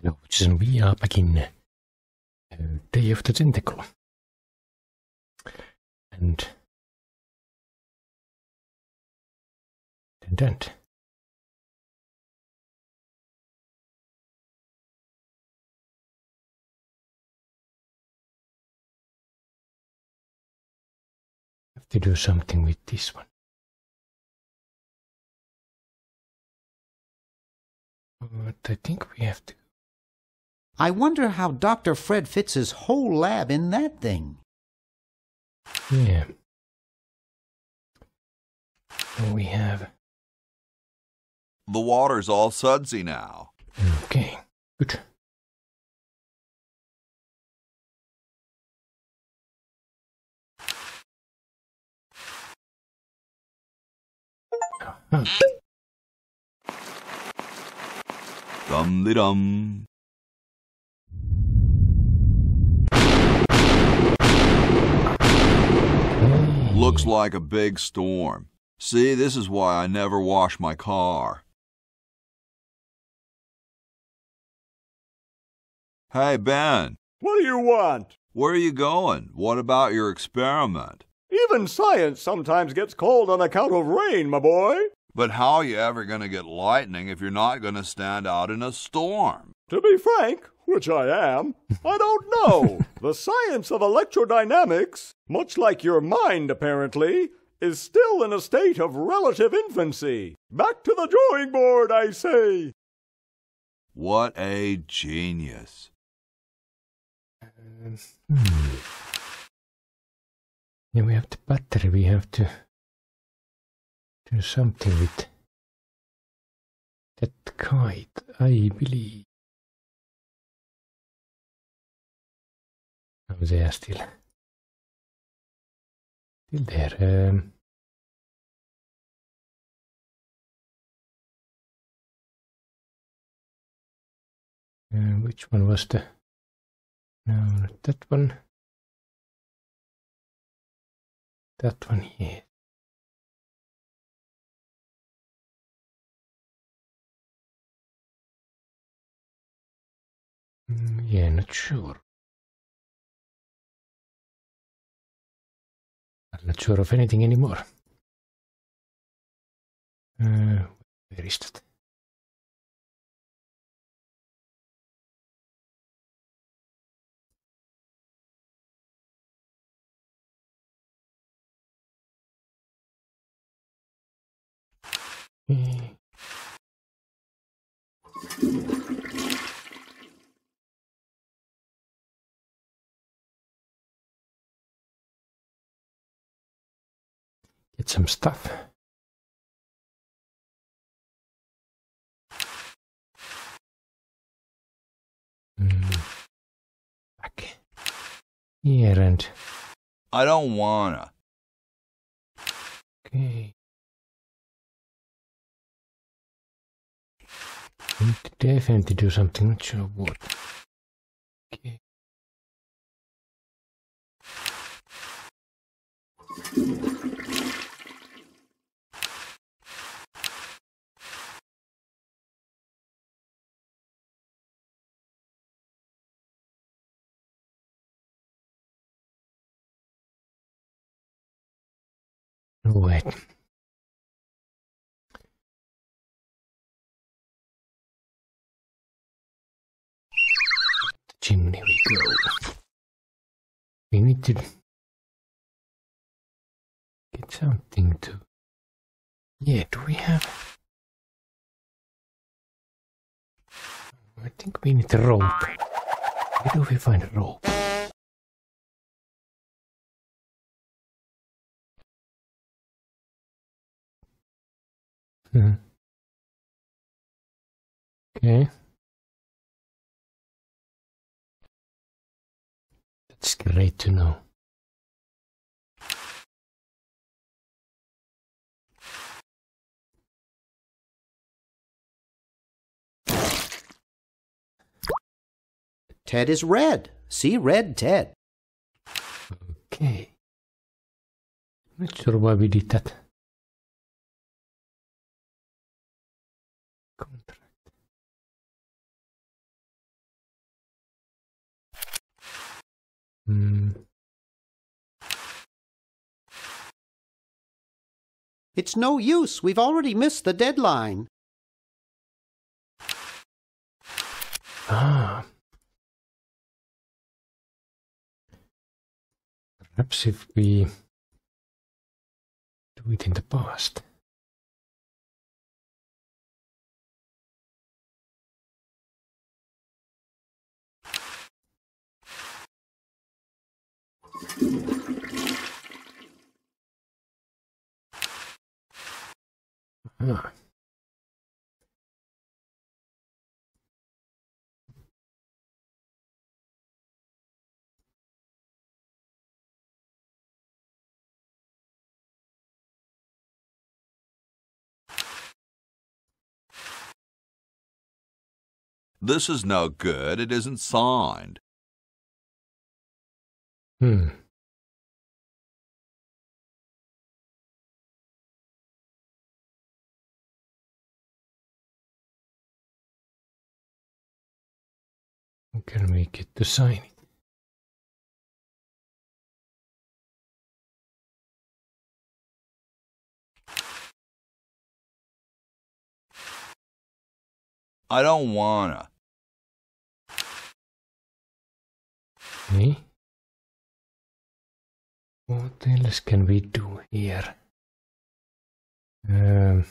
Hello, Jason. We are back in uh, Day of the Tentacle. And... Dun, dun. Have to do something with this one. But I think we have to I wonder how Dr. Fred fits his whole lab in that thing. Yeah. So we have. The water's all sudsy now. Okay, good. Ah, Looks like a big storm. See, this is why I never wash my car. Hey, Ben, What do you want? where are you going? What about your experiment? Even science sometimes gets cold on account of rain, my boy. But how are you ever going to get lightning if you're not going to stand out in a storm? To be frank, which I am, I don't know. the science of electrodynamics, much like your mind apparently, is still in a state of relative infancy. Back to the drawing board, I say. What a genius. Hmm. Yeah, we have the battery. We have to do something with that kite, I believe. They are still, still there. Uh, which one was the? No, not that one. That one here. Mm, yeah, not sure. Not sure of anything anymore. Uh, where is that? Eh, Get some stuff. Mm. Back here and I don't wanna. okay. We need to definitely do something. Not sure what. Okay. The chimney we go. We need to get something to. Yeah, do we have? I think we need a rope. Where do we find a rope? Hmm. Okay. That's great to know. Ted is red. See red Ted. Okay. Not sure why we did that. Hmm. It's no use. We've already missed the deadline. Ah. Perhaps if we do it in the past. This is no good. It isn't signed. Hmm. Can we get to sign it? I don't wanna. Okay. What else can we do here? Um,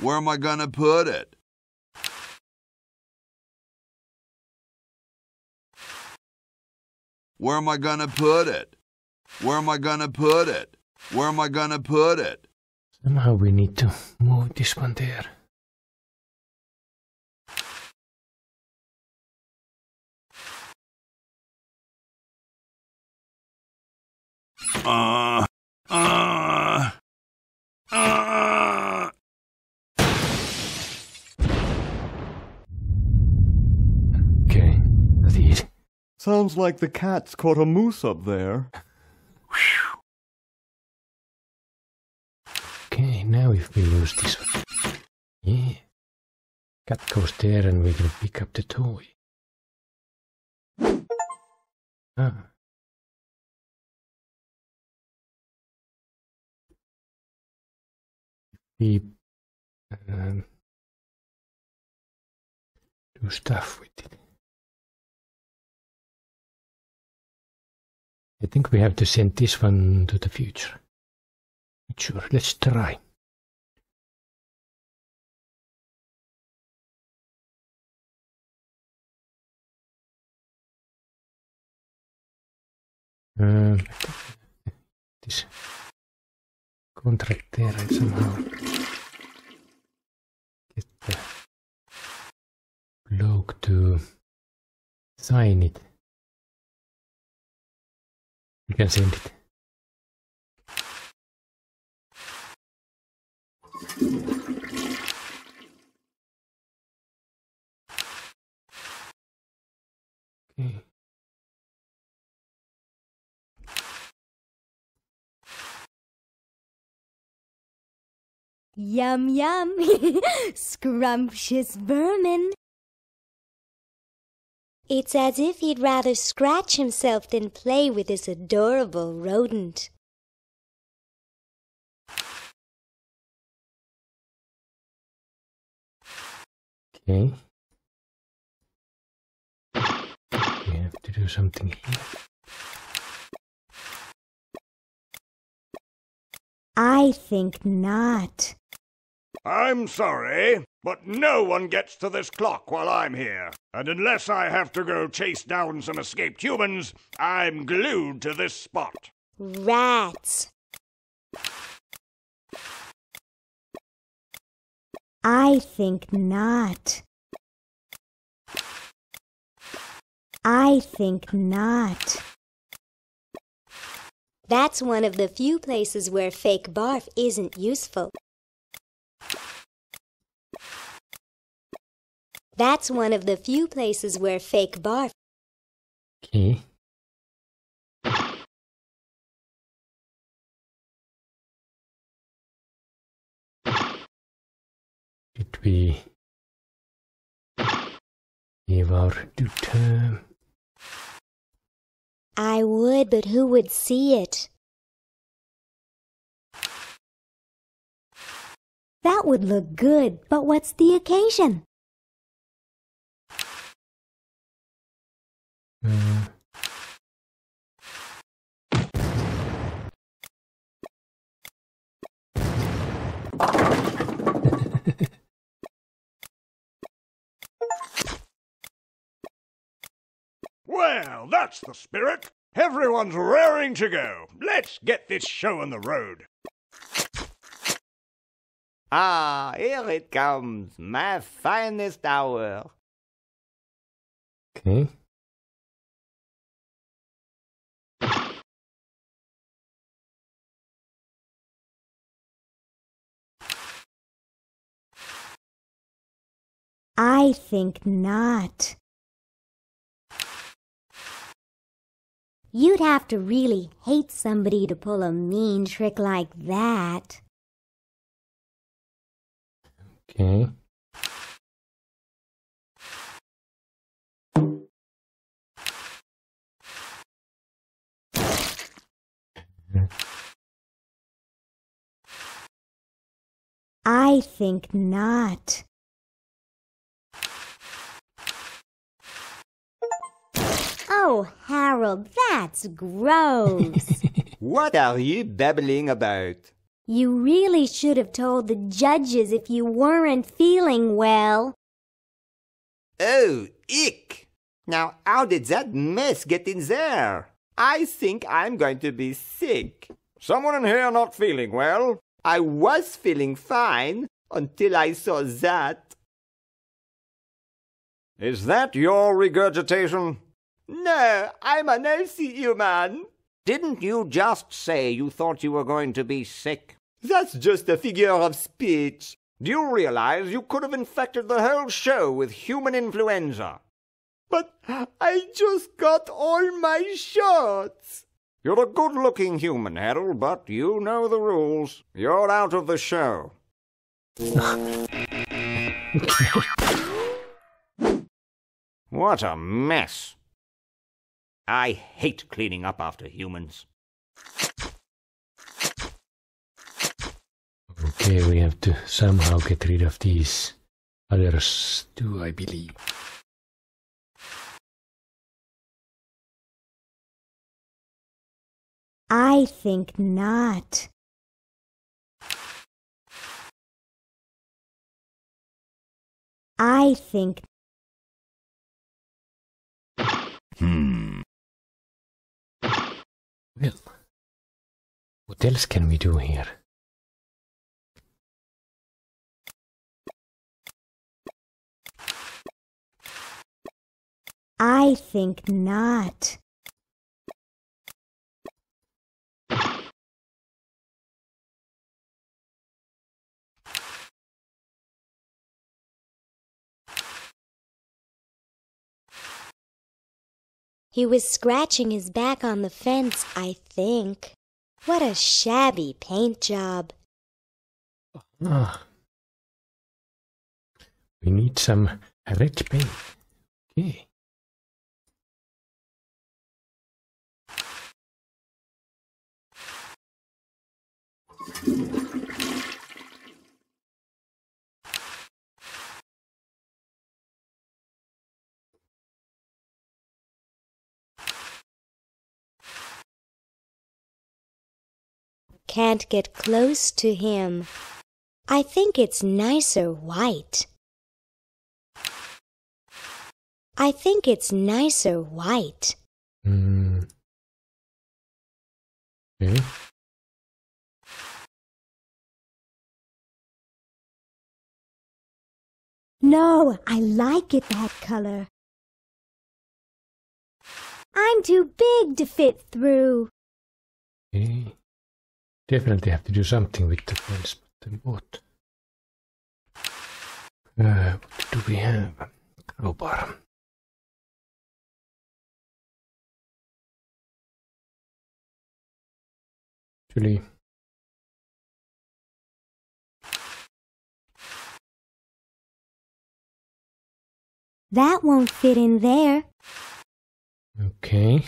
Where am I gonna put it? Where am I gonna put it? Where am I gonna put it? Where am I gonna put it? somehow we need to move this one there. Uh, uh, uh. Sounds like the cat's caught a moose up there. Okay, now if we lose this one. Yeah. Cat goes there and we can pick up the toy. Ah. We um, do stuff with it. I think we have to send this one to the future. Sure, let's try. Um, this contract there somehow get the bloke to sign it. You can send it. Yum yum. Scrumptious vermin. It's as if he'd rather scratch himself than play with this adorable rodent. Okay. We have to do something here. I think not. I'm sorry, but no one gets to this clock while I'm here. And unless I have to go chase down some escaped humans, I'm glued to this spot. Rats. I think not. I think not. That's one of the few places where fake barf isn't useful. That's one of the few places where fake barf. Okay. Did we give our due time? I would, but who would see it? That would look good, but what's the occasion? Well, that's the spirit. Everyone's raring to go. Let's get this show on the road. Ah, here it comes, my finest hour. okay. I think not. You'd have to really hate somebody to pull a mean trick like that. Okay. I think not. Oh, Harold, that's gross. What are you babbling about? You really should have told the judges if you weren't feeling well. Oh, ick! Now, how did that mess get in there? I think I'm going to be sick. Someone in here not feeling well? I was feeling fine until I saw that. Is that your regurgitation? No, I'm an healthy human. Didn't you just say you thought you were going to be sick? That's just a figure of speech. Do you realize you could have infected the whole show with human influenza? But I just got all my shots. You're a good looking human, Harold, but you know the rules. You're out of the show. what a mess. I hate cleaning up after humans. Okay, we have to somehow get rid of these others too, I believe. I think not. I think Hmm. Well, what else can we do here? I think not. He was scratching his back on the fence, I think. What a shabby paint job. Ah. We need some red paint. Okay. Can't get close to him. I think it's nicer white. I think it's nicer white. Mm. Okay. No, I like it that color. I'm too big to fit through. Okay. Definitely have to do something with the fence, but what? Uh, what do we have? Crowbar. Actually, That won't fit in there. okay.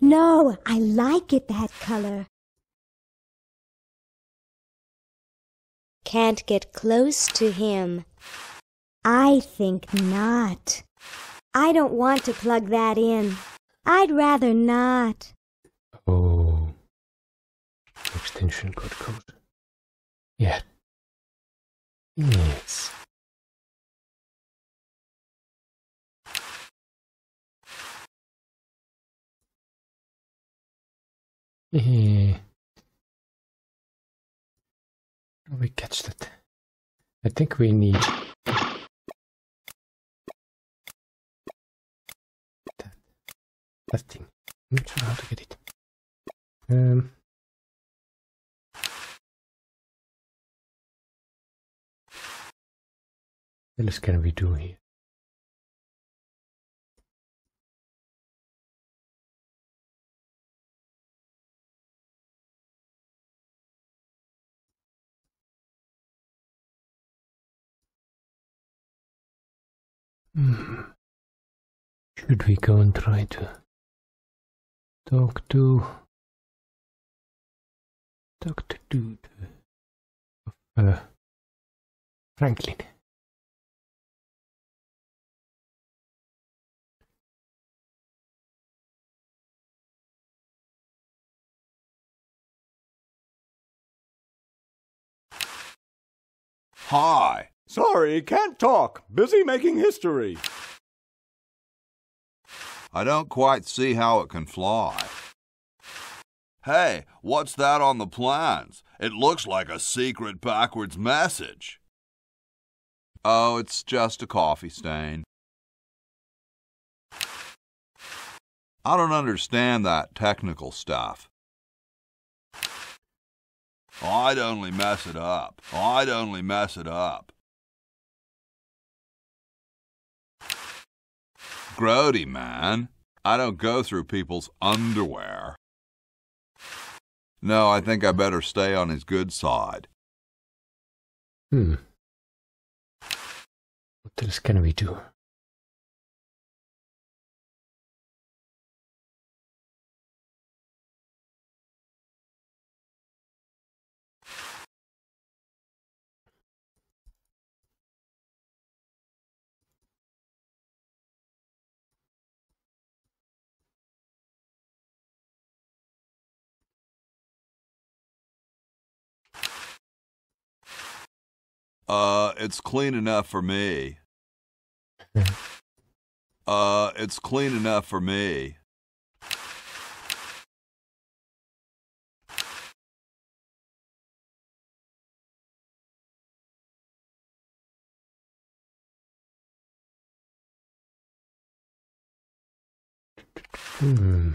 No, I like it that color. Can't get close to him. I think not. I don't want to plug that in. I'd rather not. Oh. Extension code code. Yeah. Yes. How do we catch that? I think we need that, that thing. I'm not sure how to get it. Um, else can we do here? Hmm. Should we go and try to talk to talk to dude uh, Franklin? Hi. Sorry, can't talk. Busy making history. I don't quite see how it can fly. Hey, what's that on the plans? It looks like a secret backwards message. Oh, it's just a coffee stain. I don't understand that technical stuff. I'd only mess it up. I'd only mess it up. Grody, man. I don't go through people's underwear. No, I think I better stay on his good side. Hmm. What else can we do? Uh, it's clean enough for me. Uh, it's clean enough for me. Hmm.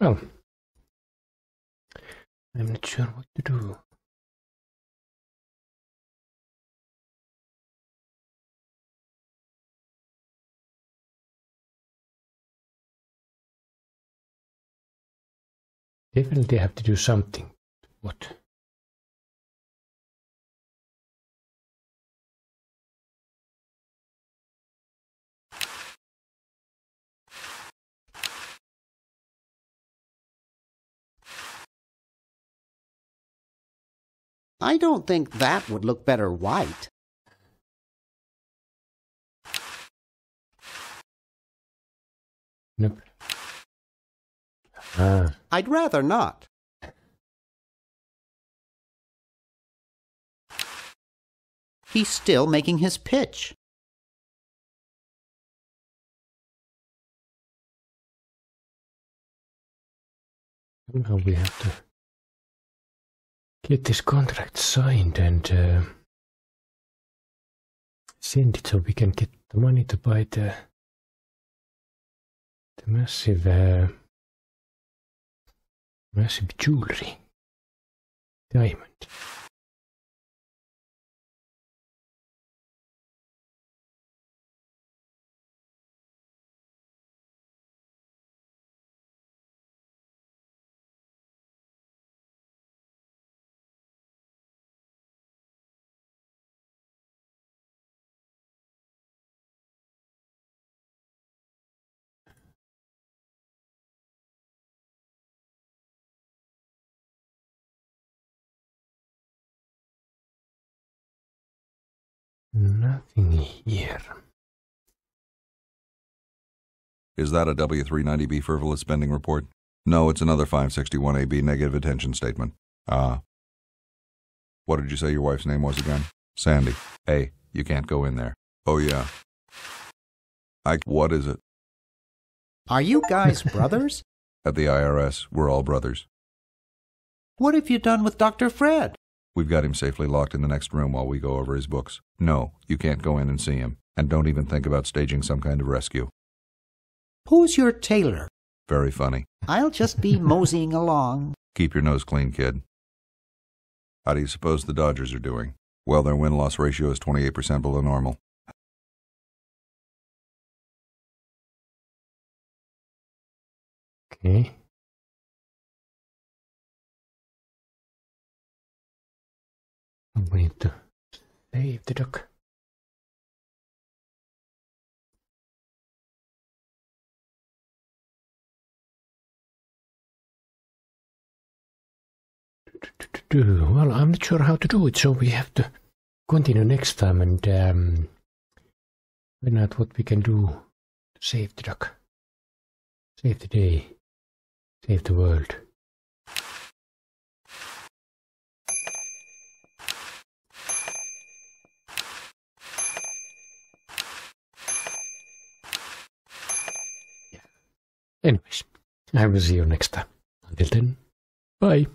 Well, I'm not sure what to do. Definitely have to do something. What? I don't think that would look better white. Nope. Ah, I'd rather not. He's still making his pitch. Now we have to get this contract signed and uh, send it so we can get the money to buy the the massive uh, massive jewelry diamond. Nothing here. Is that a W390B frivolous spending report? No, it's another 561AB negative attention statement. Ah. What did you say your wife's name was again? Sandy. Hey, you can't go in there. Oh, yeah. I. What is it? Are you guys brothers? At the IRS, we're all brothers. What have you done with Dr. Fred? We've got him safely locked in the next room while we go over his books. No, you can't go in and see him. And don't even think about staging some kind of rescue. Who's your tailor? Very funny. I'll just be moseying along. Keep your nose clean, kid. How do you suppose the Dodgers are doing? Well, their win loss ratio is 28% below normal. Okay. We need to save the doc. Well, I'm not sure how to do it, so we have to continue next time and um, find out what we can do to save the duck, save the day, save the world. Anyways, I will see you next time. Until then, bye.